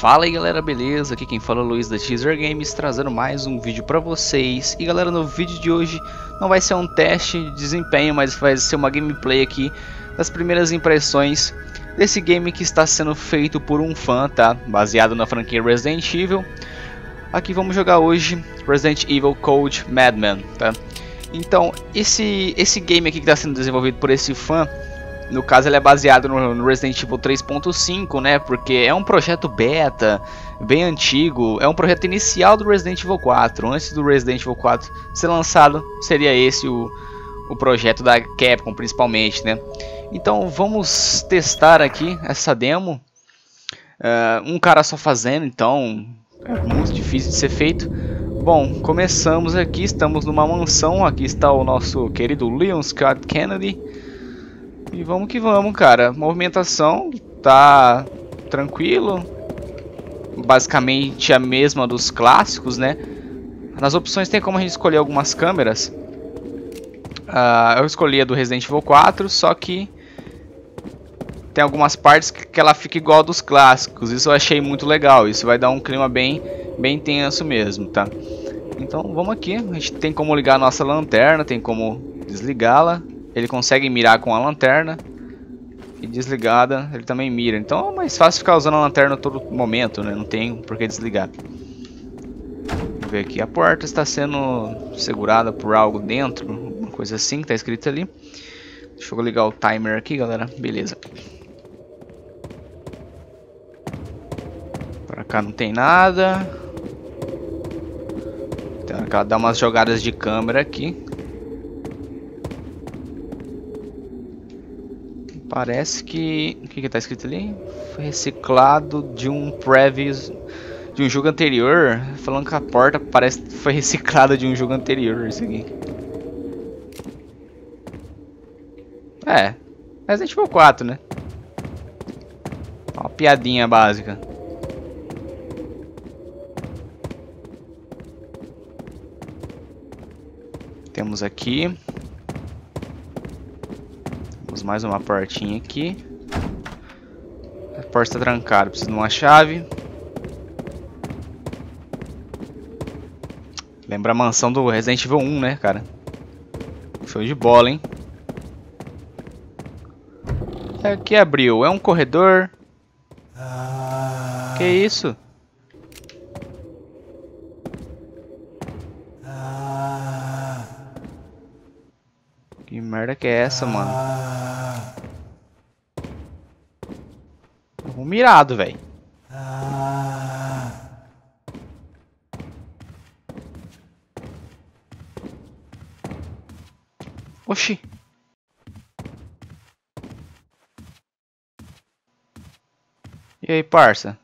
Fala aí galera, beleza? Aqui quem fala é o Luiz da Teaser Games, trazendo mais um vídeo pra vocês. E galera, no vídeo de hoje não vai ser um teste de desempenho, mas vai ser uma gameplay aqui das primeiras impressões desse game que está sendo feito por um fã, tá? Baseado na franquia Resident Evil. Aqui vamos jogar hoje Resident Evil Code Madman, tá? Então, esse, esse game aqui que está sendo desenvolvido por esse fã no caso, ele é baseado no, Resident Evil 3.5, né? Porque é um projeto beta, bem antigo. É um projeto inicial do Resident Evil 4. Antes do Resident Evil 4 ser lançado, seria esse o, o projeto da Capcom, principalmente, né? Então, vamos testar aqui essa demo. Uh, um cara só fazendo, então é muito difícil de ser feito. Bom, começamos aqui, estamos numa mansão. Aqui está o nosso querido Leon Scott Kennedy. E vamos que vamos, cara. Movimentação tá tranquilo. Basicamente a mesma dos clássicos, né? Nas opções tem como a gente escolher algumas câmeras. Uh, eu escolhi a do Resident Evil 4, só que tem algumas partes que ela fica igual dos clássicos. Isso eu achei muito legal. Isso vai dar um clima bem, bem tenso mesmo, tá? Então vamos aqui. A gente tem como ligar a nossa lanterna, tem como desligá-la. Ele consegue mirar com a lanterna. E desligada, ele também mira. Então é mais fácil ficar usando a lanterna a todo momento, né? Não tem por que desligar. Vamos ver aqui. A porta está sendo segurada por algo dentro. Uma coisa assim que está escrito ali. Deixa eu ligar o timer aqui, galera. Beleza. Pra cá não tem nada. Tem que dar umas jogadas de câmera aqui. Parece que... O que que tá escrito ali? Foi reciclado de um previous... De um jogo anterior. Falando que a porta parece que foi reciclada de um jogo anterior, isso aqui. É. Resident Evil 4, né? Uma piadinha básica. Temos aqui mais uma portinha aqui. A porta está trancada, preciso de uma chave. Lembra a mansão do Resident Evil 1, né, cara? Show de bola, hein? Aqui abriu. É um corredor. Que isso? Que merda que é essa, mano? Mirado, velho. Oxi. E aí, parça?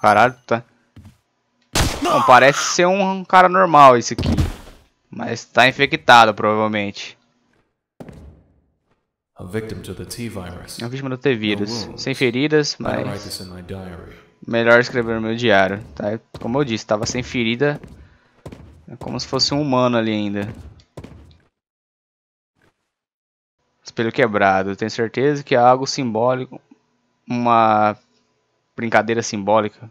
Caralho, tá... Não, parece ser um cara normal esse aqui. Mas tá infectado, provavelmente. A vítima do T-vírus. Sem feridas, mas... Melhor escrever no meu diário. Tá? Como eu disse, estava sem ferida. É como se fosse um humano ali ainda. Espelho quebrado. Tenho certeza que é algo simbólico. Uma brincadeira simbólica.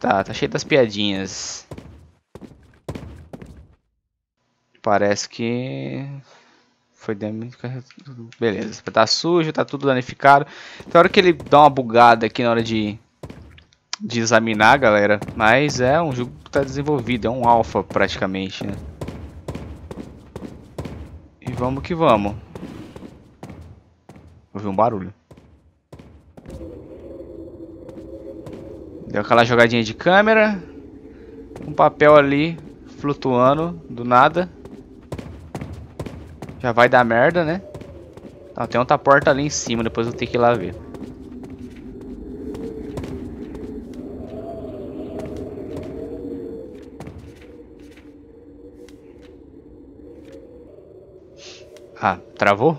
Tá, tá cheio das piadinhas. Parece que foi danificado. Beleza. Tá sujo, tá tudo danificado. Tem hora que ele dá uma bugada aqui na hora de, de examinar, galera. Mas é um jogo que tá desenvolvido. É um alpha praticamente, né? E vamos que vamos. Ouvi um barulho. Deu aquela jogadinha de câmera. Um papel ali flutuando do nada. Já vai dar merda, né? Tá, tem outra porta ali em cima, depois eu ter que ir lá ver. Ah, travou?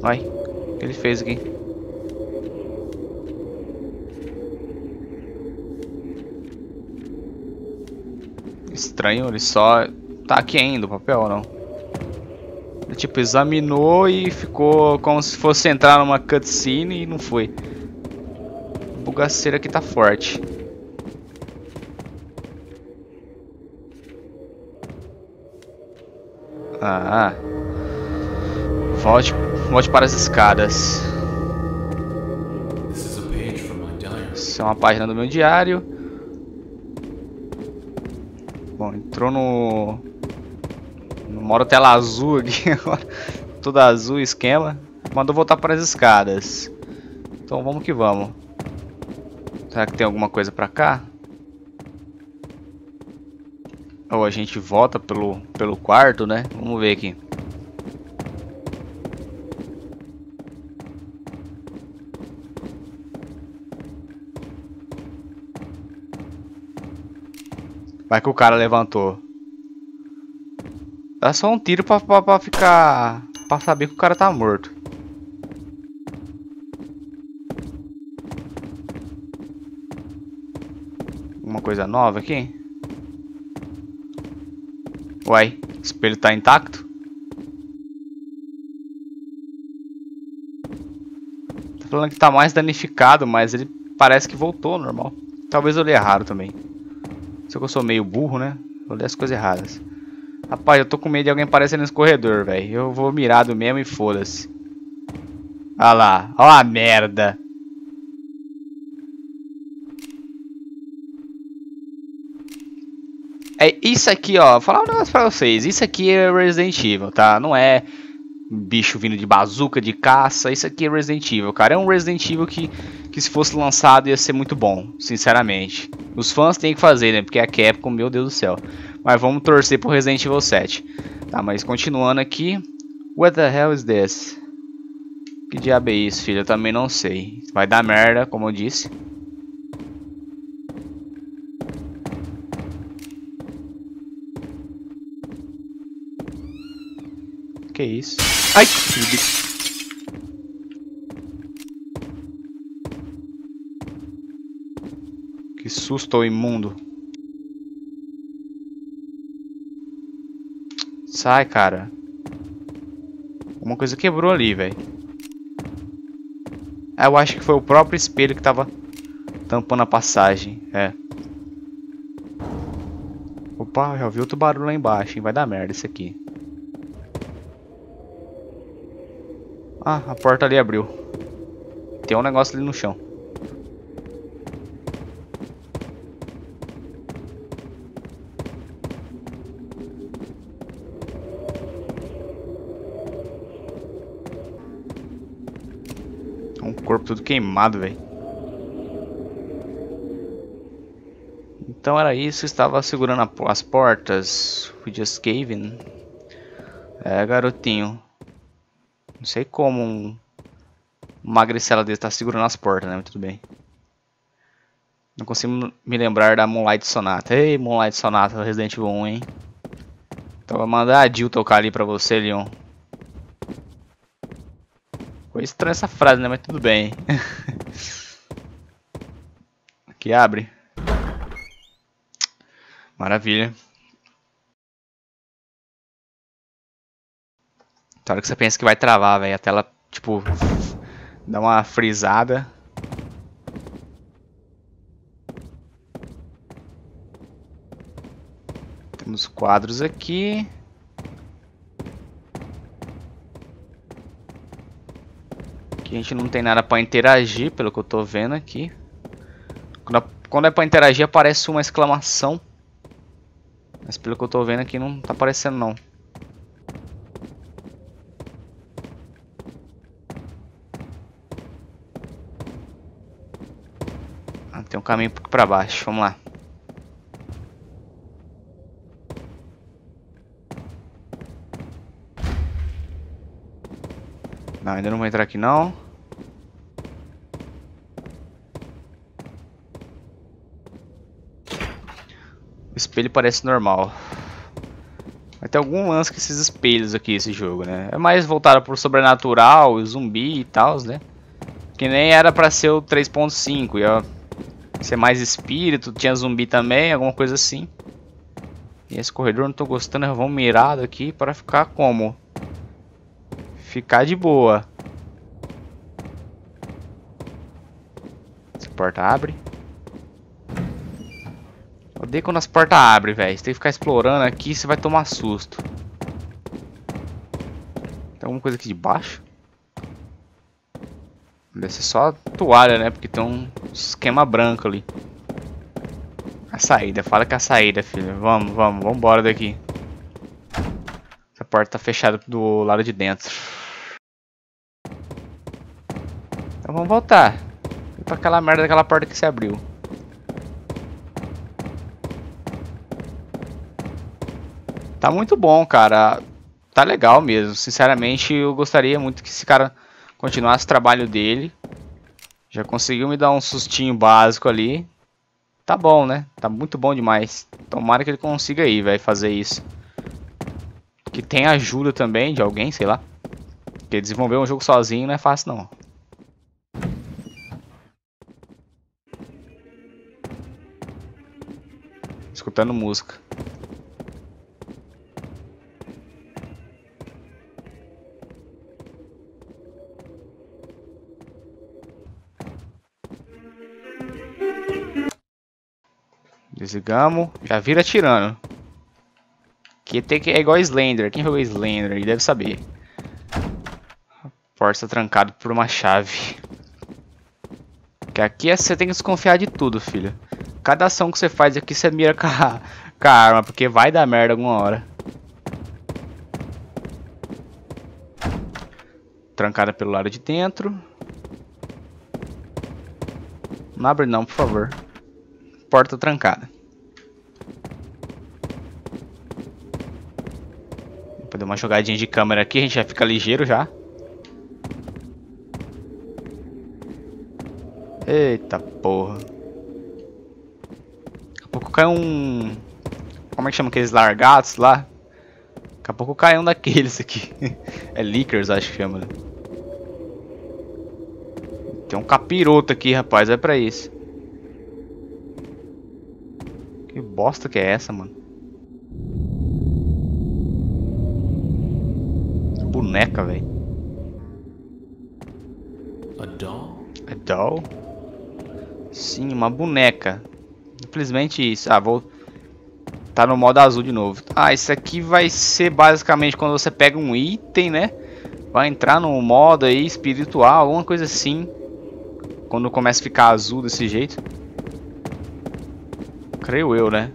Vai, o que ele fez aqui? Estranho, ele só Tá aqui ainda o papel ou não? Ele, tipo, examinou e ficou como se fosse entrar numa cutscene e não foi. A bugaceira aqui tá forte. Ah. Volte, volte para as escadas. Isso é uma página do meu diário. Bom, entrou no... no modo tela azul aqui agora. Tudo azul esquema. Mandou voltar para as escadas. Então vamos que vamos. Será que tem alguma coisa pra cá? Ou a gente volta pelo, pelo quarto, né? Vamos ver aqui. Vai que o cara levantou. Dá só um tiro pra, pra, pra ficar... Pra saber que o cara tá morto. Uma coisa nova aqui? Uai, o espelho tá intacto? Tá falando que tá mais danificado, mas ele parece que voltou normal. Talvez eu li errado também. Só que eu sou meio burro, né? Eu li as coisas erradas. Rapaz, eu tô com medo de alguém aparecer nesse corredor, velho. Eu vou mirado mesmo e foda-se. Olha lá, olha a merda. É isso aqui, ó. Vou falar um negócio pra vocês. Isso aqui é Resident Evil, tá? Não é bicho vindo de bazuca, de caça. Isso aqui é Resident Evil, cara. É um Resident Evil que, que se fosse lançado ia ser muito bom, sinceramente. Os fãs têm que fazer, né? Porque a Capcom, meu Deus do céu. Mas vamos torcer pro Resident Evil 7. Tá, mas continuando aqui. What the hell is this? Que diabo é isso, filho? Eu também não sei. Vai dar merda, como eu disse. Que isso? Ai, que susto imundo. Sai, cara. Uma coisa quebrou ali, velho. Ah, eu acho que foi o próprio espelho que tava tampando a passagem. É. Opa, já vi outro barulho lá embaixo, hein? Vai dar merda isso aqui. Ah, a porta ali abriu. Tem um negócio ali no chão. Um corpo tudo queimado, velho. Então era isso, estava segurando as portas. We just gave in. É, garotinho. Não sei como um magricela dele tá segurando as portas, né? Mas tudo bem. Não consigo me lembrar da Moonlight Sonata. Ei, Moonlight Sonata Resident Evil 1, hein? Então vou mandar a Jill tocar ali pra você, Leon. Foi estranha essa frase, né? Mas tudo bem. Aqui abre. Maravilha. Tem hora que você pensa que vai travar, velho. A tela, tipo, dá uma frisada. Temos quadros aqui. Aqui a gente não tem nada para interagir, pelo que eu tô vendo aqui. Quando é para interagir aparece uma exclamação. Mas pelo que eu tô vendo aqui não tá aparecendo não. Tem um caminho para baixo, vamos lá. Não, ainda não vou entrar aqui não. Espelho parece normal. Vai ter algum lance com esses espelhos aqui, esse jogo, né? É mais voltado pro sobrenatural, zumbi e tal, né? Que nem era pra ser o 3.5, ia ser mais espírito, tinha zumbi também, alguma coisa assim. E esse corredor não tô gostando, vamos mirado aqui para ficar como? ficar de boa. Essa porta abre. Odeio quando as portas abrem, velho. Você tem que ficar explorando aqui, você vai tomar susto. Tem alguma coisa aqui de baixo? Deve ser só toalha, né? Porque tem um esquema branco ali. A saída, fala que é a saída, filho. Vamos, vamos, vamos embora daqui. Essa porta tá fechada do lado de dentro. Então vamos voltar. Pra aquela merda daquela porta que se abriu. Tá muito bom, cara. Tá legal mesmo. Sinceramente, eu gostaria muito que esse cara continuasse o trabalho dele. Já conseguiu me dar um sustinho básico ali. Tá bom, né? Tá muito bom demais. Tomara que ele consiga aí, vai fazer isso. Que tem ajuda também de alguém, sei lá. Porque desenvolver um jogo sozinho não é fácil não. Escutando música. Desligamos. Já vira tirando. Que tem que é igual Slender. Quem jogou Slender ele deve saber. A porta está trancada por uma chave. Que aqui é, você tem que desconfiar de tudo, filho. Cada ação que você faz aqui você mira com a, com a arma, porque vai dar merda alguma hora. Trancada pelo lado de dentro. Não abre não, por favor. Porta trancada. Vou dar uma jogadinha de câmera aqui, a gente já fica ligeiro já. Eita porra. Daqui a pouco cai um... Como é que chama aqueles largatos lá? Daqui a pouco cai um daqueles aqui. é Lickers, acho que chama. Né? Tem um capiroto aqui, rapaz. É pra isso. Que bosta que é essa, mano? boneca, velho. A doll? A doll? Sim, uma boneca. Simplesmente isso. Ah, vou... Tá no modo azul de novo. Ah, isso aqui vai ser basicamente quando você pega um item, né? Vai entrar no modo aí espiritual, alguma coisa assim. Quando começa a ficar azul desse jeito. Creio eu, né?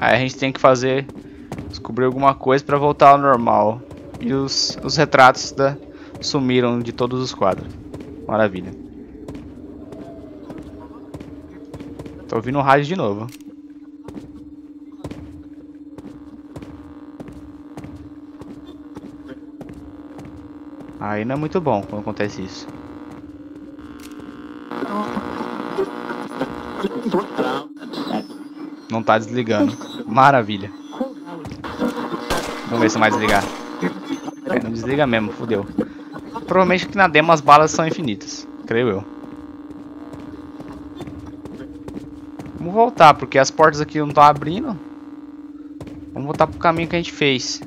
Aí a gente tem que fazer... Descobrir alguma coisa pra voltar ao normal. E os, os retratos da, sumiram de todos os quadros. Maravilha. Tô ouvindo o rádio de novo. Aí não é muito bom quando acontece isso. Não tá desligando. Maravilha. Vamos ver se vai desligar. É, não desliga mesmo, fodeu. Provavelmente que na demo as balas são infinitas, creio eu. Vamos voltar, porque as portas aqui não estão abrindo. Vamos voltar pro caminho que a gente fez.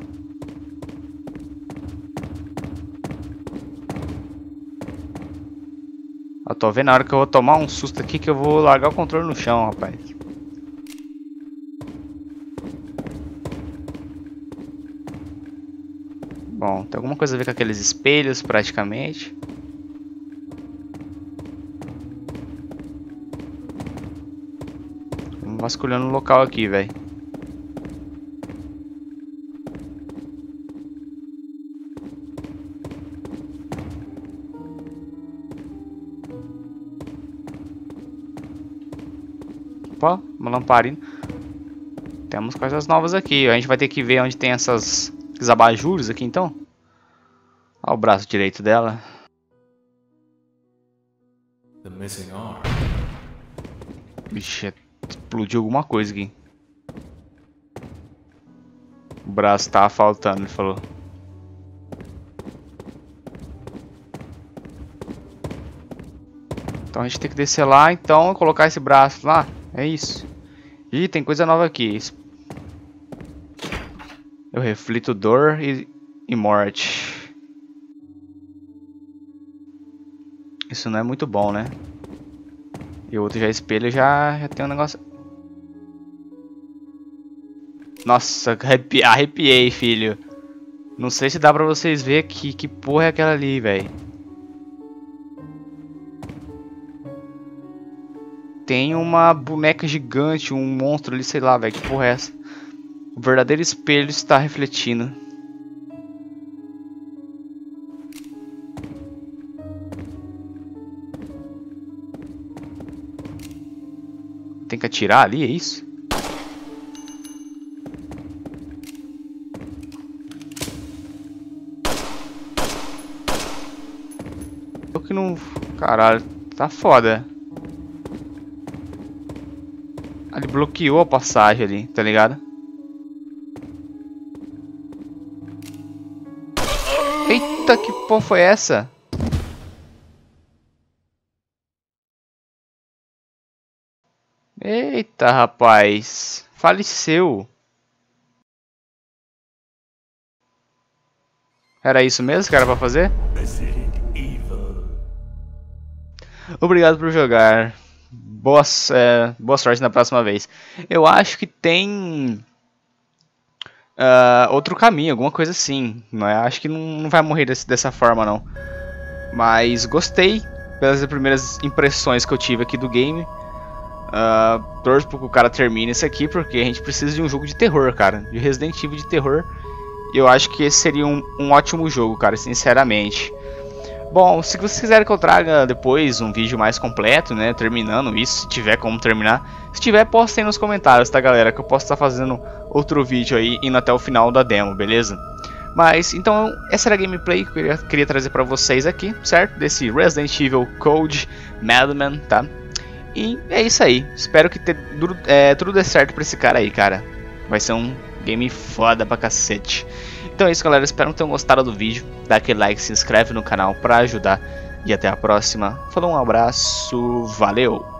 Eu tô vendo a hora que eu vou tomar um susto aqui que eu vou largar o controle no chão, rapaz. Bom, tem alguma coisa a ver com aqueles espelhos, praticamente. Vamos vasculhando o local aqui, velho. Opa, uma lamparina. Temos coisas novas aqui. A gente vai ter que ver onde tem essas os abajures aqui então. Olha o braço direito dela. Vixe, explodiu alguma coisa aqui. O braço tava faltando, ele falou. Então a gente tem que descer lá, então, colocar esse braço lá. É isso. Ih, tem coisa nova aqui. Eu reflito dor e, e morte. Isso não é muito bom, né? E o outro já espelha, já, já tem um negócio... Nossa, arrepi arrepiei, filho. Não sei se dá pra vocês ver que, que porra é aquela ali, velho. Tem uma boneca gigante, um monstro ali, sei lá, velho. Que porra é essa? O verdadeiro espelho está refletindo. Tem que atirar ali, é isso? Eu que não... Caralho, tá foda. Ele bloqueou a passagem ali, tá ligado? Porra foi essa? Eita, rapaz. Faleceu. Era isso mesmo que era pra fazer? Obrigado por jogar. Boa, é, boa sorte na próxima vez. Eu acho que tem uh, outro caminho, alguma coisa assim. Não é? Acho que não, não vai morrer desse, dessa forma, não. Mas gostei pelas primeiras impressões que eu tive aqui do game. Uh, torço para que o cara termine isso aqui, porque a gente precisa de um jogo de terror, cara. De Resident Evil de terror. Eu acho que esse seria um, um ótimo jogo, cara, sinceramente. Bom, se vocês quiserem que eu traga depois um vídeo mais completo, né, terminando isso, se tiver como terminar. Se tiver, postem nos comentários, tá, galera, que eu posso estar fazendo outro vídeo aí, indo até o final da demo, beleza? Mas, então, essa era a gameplay que eu queria, queria trazer pra vocês aqui, certo? Desse Resident Evil Code Madman, tá? E é isso aí. Espero que é, tudo dê certo pra esse cara aí, cara. Vai ser um game foda pra cacete. Então é isso, galera. Espero que tenham gostado do vídeo. Dá aquele like, se inscreve no canal pra ajudar. E até a próxima. Falou, um abraço, valeu!